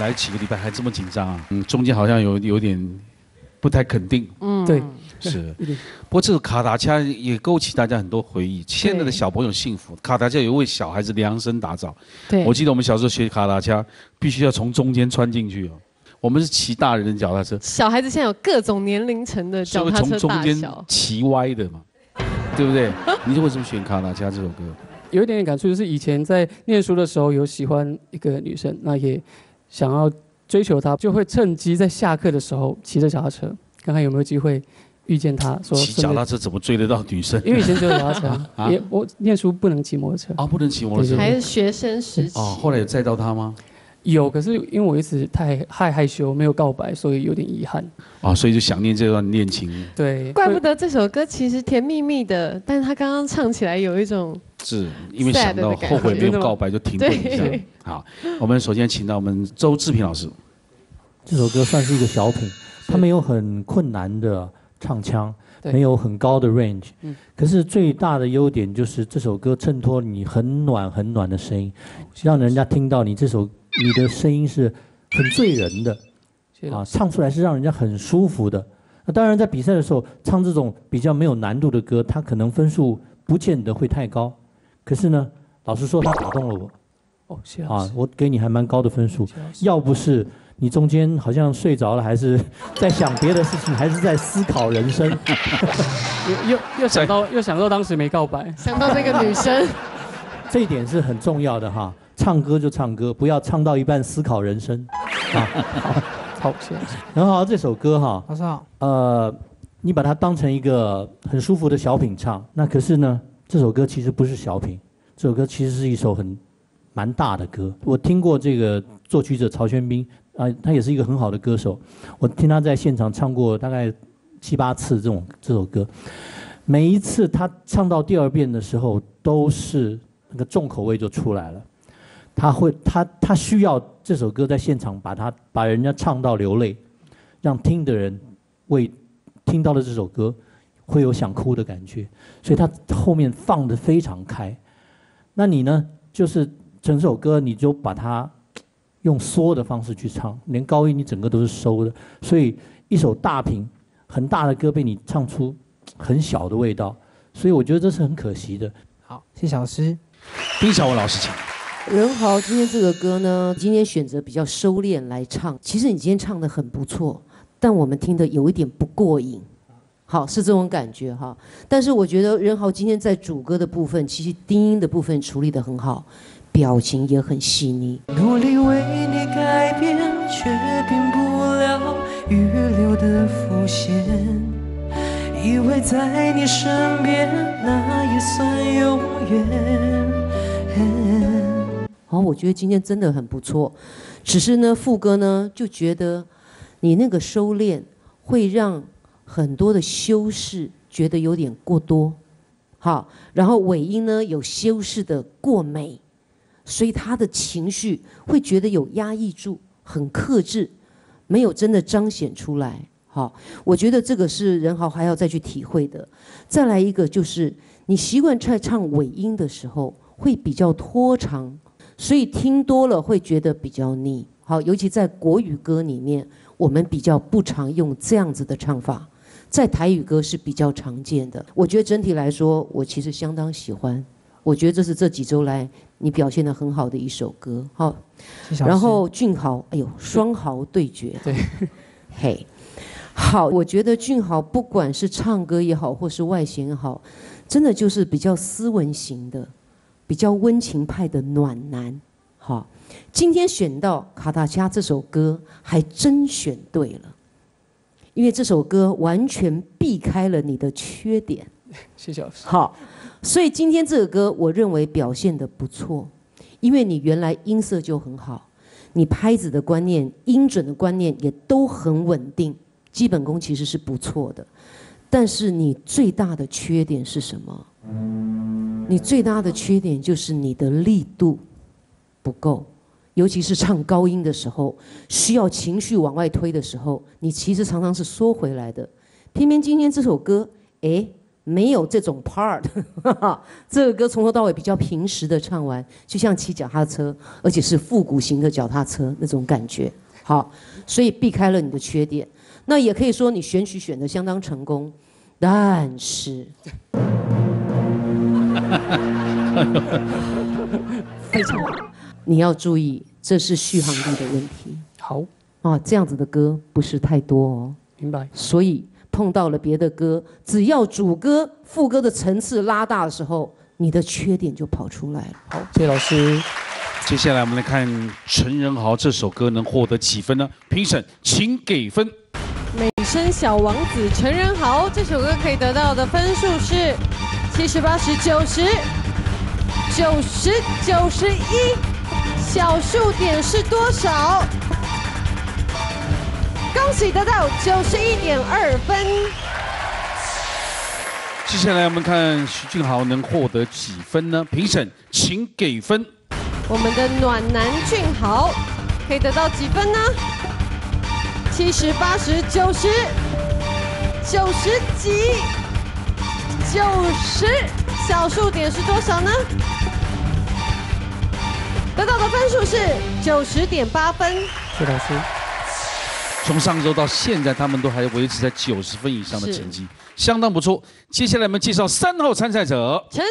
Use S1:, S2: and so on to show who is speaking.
S1: 来几个礼拜还这么紧张啊？嗯，中间好像有有点不太肯定。
S2: 嗯，对，
S1: 是。不过这个卡达恰也勾起大家很多回忆。现在的小朋友幸福，卡达恰有为小孩子量身打造。
S2: 对。
S1: 我记得我们小时候学卡达恰，必须要从中间穿进去哦。我们是骑大人的脚踏车。
S2: 小孩子现在有各种年龄层的脚踏车中间。
S1: 骑歪的嘛，对不对？你是为什么选卡达恰这首歌？
S3: 有一点点感触，就是以前在念书的时候有喜欢一个女生，那也想要追求她，就会趁机在下课的时候骑着脚踏车，看看有没有机会遇见她。说
S1: 骑脚踏车怎么追得到女生？
S3: 因为以前只有脚踏车，也我念书不能骑摩托车。
S1: 啊，不能骑摩托车。
S2: 还是学生时期。
S1: 哦，后来有载到她吗？
S3: 有，可是因为我一直太害害羞，没有告白，所以有点遗憾。
S1: 啊，所以就想念这段恋情。
S3: 对，
S2: 怪不得这首歌其实甜蜜蜜的，但是他刚刚唱起来有一种
S1: 是因为想到后悔没有告白就停顿一下。好，我们首先请到我们周志平老师。
S4: 这首歌算是一个小品，它没有很困难的唱腔，没有很高的 range，可是最大的优点就是这首歌衬托你很暖很暖的声音，让人家听到你这首。你的声音是很醉人的，啊，唱出来是让人家很舒服的。那当然，在比赛的时候唱这种比较没有难度的歌，它可能分数不见得会太高。可是呢，老实说，他打动了我。
S3: 哦，谢
S4: 啊，我给你还蛮高的分数。要不是你中间好像睡着了，还是 在想别的事情，还是在思考人生。
S3: 又又又想到又想到当时没告白，
S2: 想到那个女生。
S4: 这一点是很重要的哈。唱歌就唱歌，不要唱到一半思考人生。
S3: 啊，好，谢谢。
S4: 很好，这首歌哈，
S3: 老师好。
S4: 呃，你把它当成一个很舒服的小品唱，那可是呢，这首歌其实不是小品，这首歌其实是一首很蛮大的歌。我听过这个作曲者曹轩宾，啊，他也是一个很好的歌手。我听他在现场唱过大概七八次这种这首歌，每一次他唱到第二遍的时候，都是那个重口味就出来了。他会，他他需要这首歌在现场把他把人家唱到流泪，让听的人为听到了这首歌会有想哭的感觉，所以他后面放的非常开。那你呢？就是整首歌你就把它用缩的方式去唱，连高音你整个都是收的，所以一首大屏很大的歌被你唱出很小的味道，所以我觉得这是很可惜的。
S3: 好，谢谢老师，
S1: 丁小文老师请。
S5: 任豪，今天这个歌呢，今天选择比较收敛来唱。其实你今天唱的很不错，但我们听的有一点不过瘾。好，是这种感觉哈。但是我觉得任豪今天在主歌的部分，其实低音的部分处理的很好，表情也很细腻。努力为你改变，却变不了预留的伏线。以为在你身边，那也算永远。好，我觉得今天真的很不错，只是呢，副歌呢就觉得你那个收敛会让很多的修饰觉得有点过多，好，然后尾音呢有修饰的过美，所以他的情绪会觉得有压抑住，很克制，没有真的彰显出来。好，我觉得这个是任豪还要再去体会的。再来一个就是你习惯在唱尾音的时候会比较拖长。所以听多了会觉得比较腻，好，尤其在国语歌里面，我们比较不常用这样子的唱法，在台语歌是比较常见的。我觉得整体来说，我其实相当喜欢，我觉得这是这几周来你表现的很好的一首歌，好。然后俊豪，哎呦，双豪对决，
S3: 对，
S5: 嘿，好，我觉得俊豪不管是唱歌也好，或是外形也好，真的就是比较斯文型的。比较温情派的暖男，好，今天选到卡塔恰这首歌还真选对了，因为这首歌完全避开了你的缺点。
S3: 谢谢老师。
S5: 好，所以今天这个歌我认为表现的不错，因为你原来音色就很好，你拍子的观念、音准的观念也都很稳定，基本功其实是不错的，但是你最大的缺点是什么？你最大的缺点就是你的力度不够，尤其是唱高音的时候，需要情绪往外推的时候，你其实常常是缩回来的。偏偏今天这首歌，哎，没有这种 part，这个歌从头到尾比较平实的唱完，就像骑脚踏车，而且是复古型的脚踏车那种感觉。好，所以避开了你的缺点。那也可以说你选曲选的相当成功，但是非常好，你要注意，这是续航力的问题
S3: 好，
S5: 啊。这样子的歌不是太多哦。
S3: 明白。
S5: 所以碰到了别的歌，只要主歌、副歌的层次拉大的时候，你的缺点就跑出来了。
S3: 好，谢谢老师。
S1: 接下来我们来看陈仁豪这首歌能获得几分呢？评审请给分。
S2: 美声小王子陈仁豪这首歌可以得到的分数是七十八十九十九十九十一，小数点是多少？恭喜得到九十一点二分。
S1: 接下来我们看徐俊豪能获得几分呢？评审请给分。
S2: 我们的暖男俊豪可以得到几分呢？七十、八十、九十、九十几、九十，小数点是多少呢？数是九十点八分。
S3: 谢谢老师。
S1: 从上周到现在，他们都还维持在九十分以上的成绩，相当不错。接下来我们介绍三号参赛者。
S2: 陈